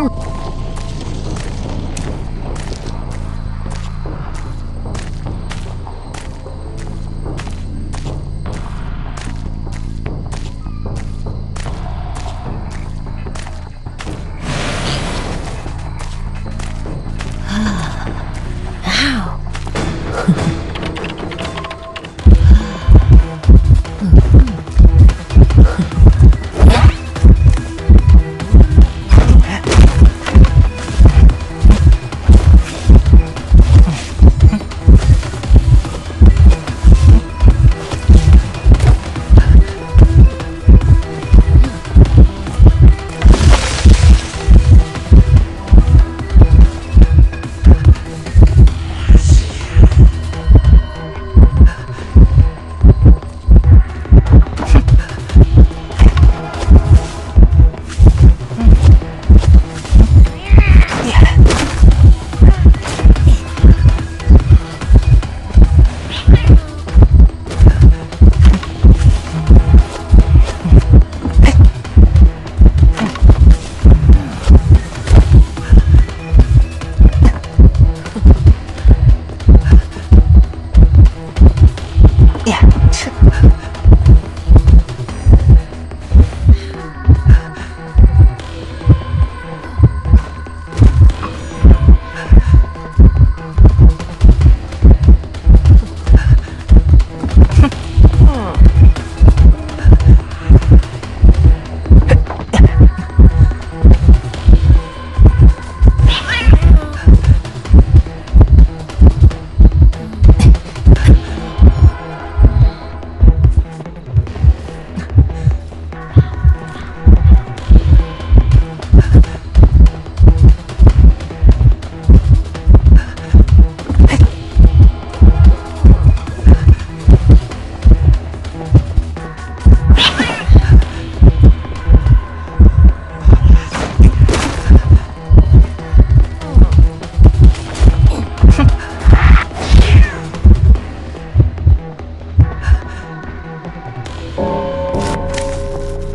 Ah, Ow.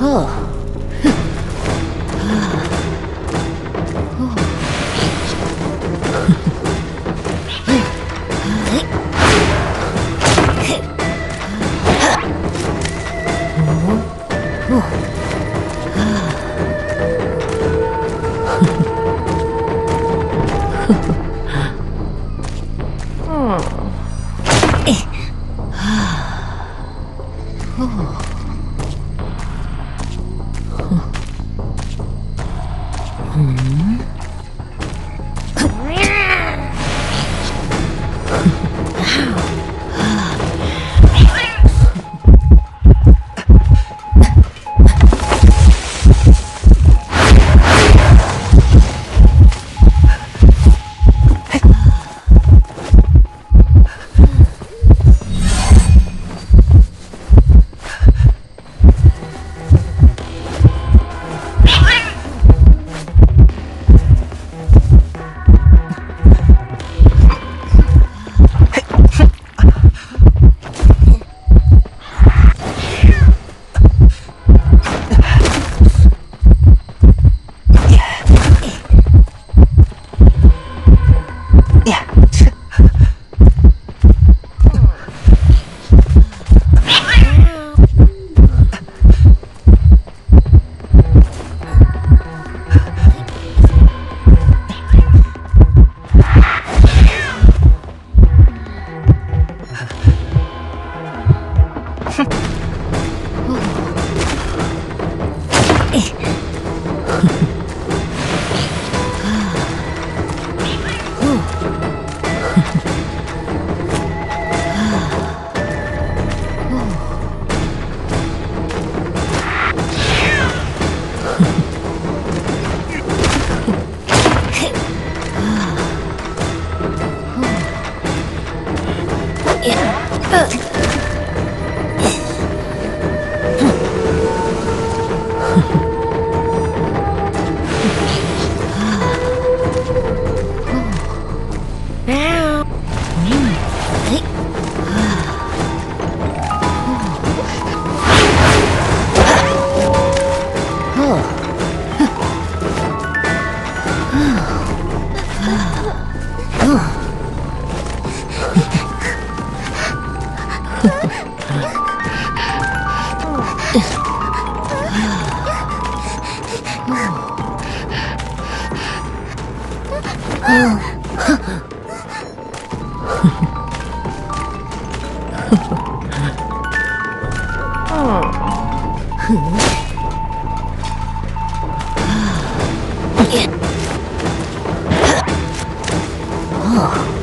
哦，哼，啊，哦，哼，嗯，嘿，哈，嗯，哦，啊，哼，哼，啊，嗯，哎，啊，哦。Ugh. Yeah. 了。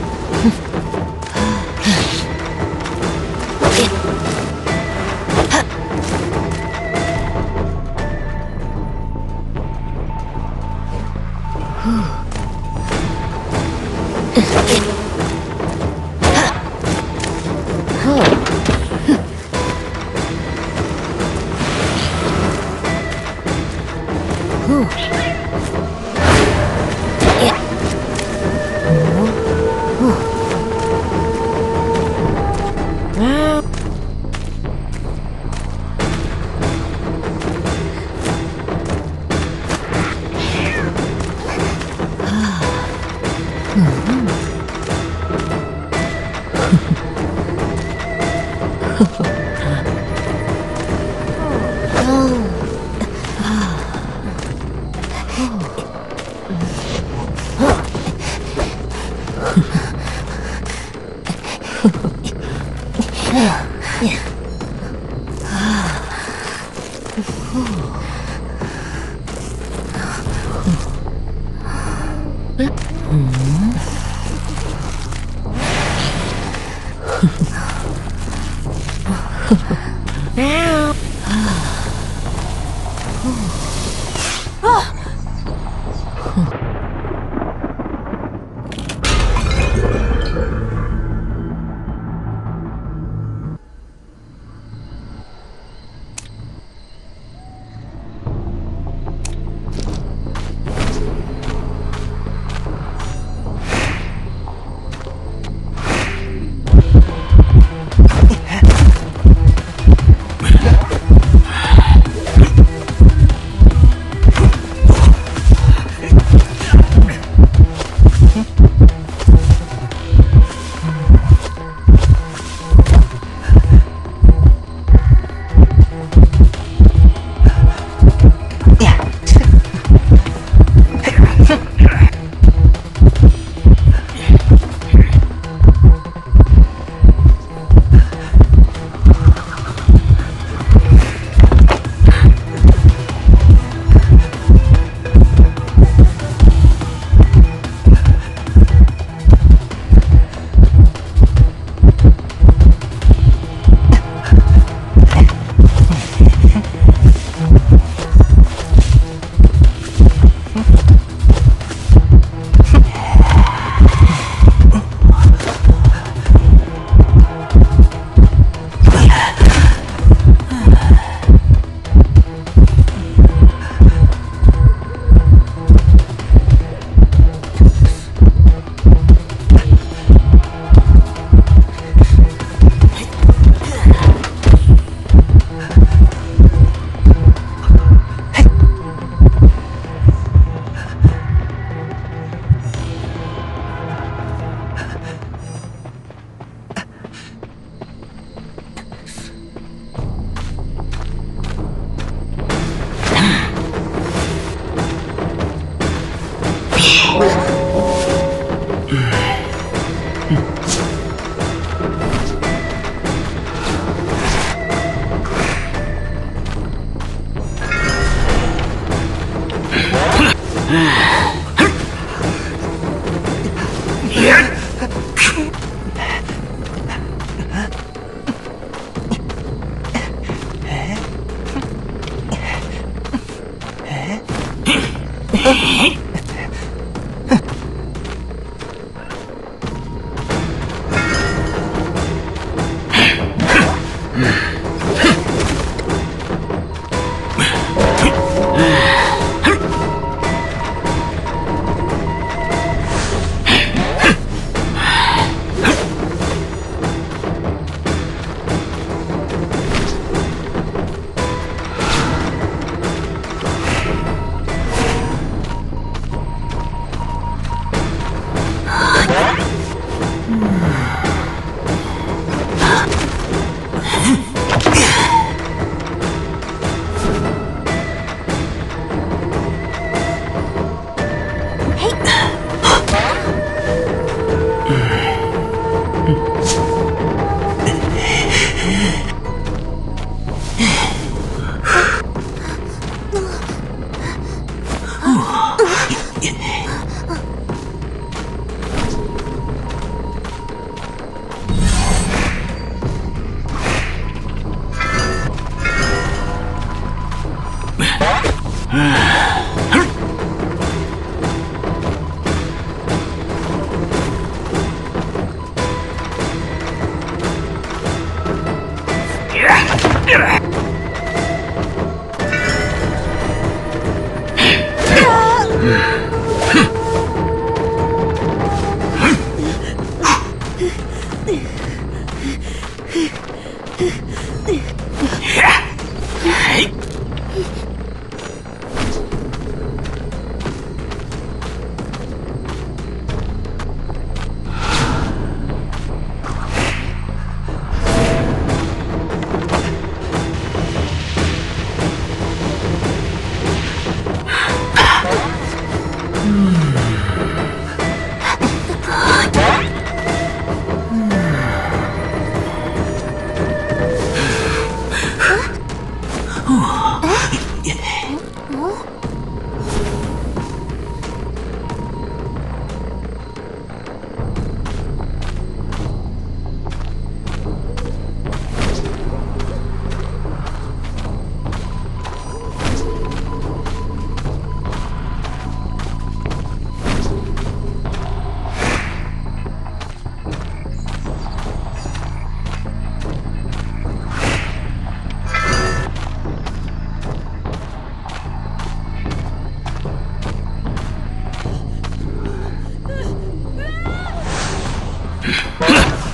嗯。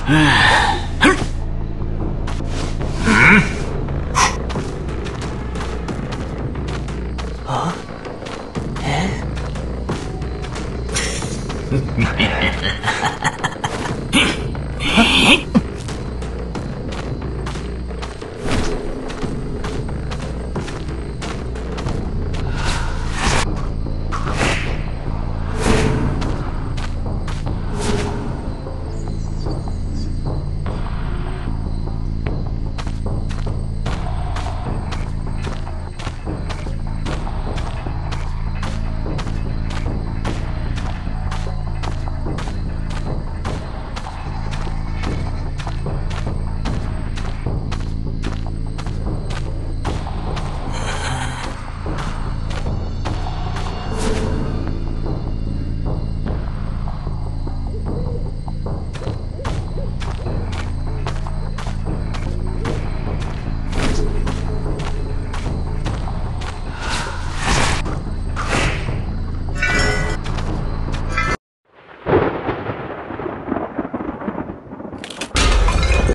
唉。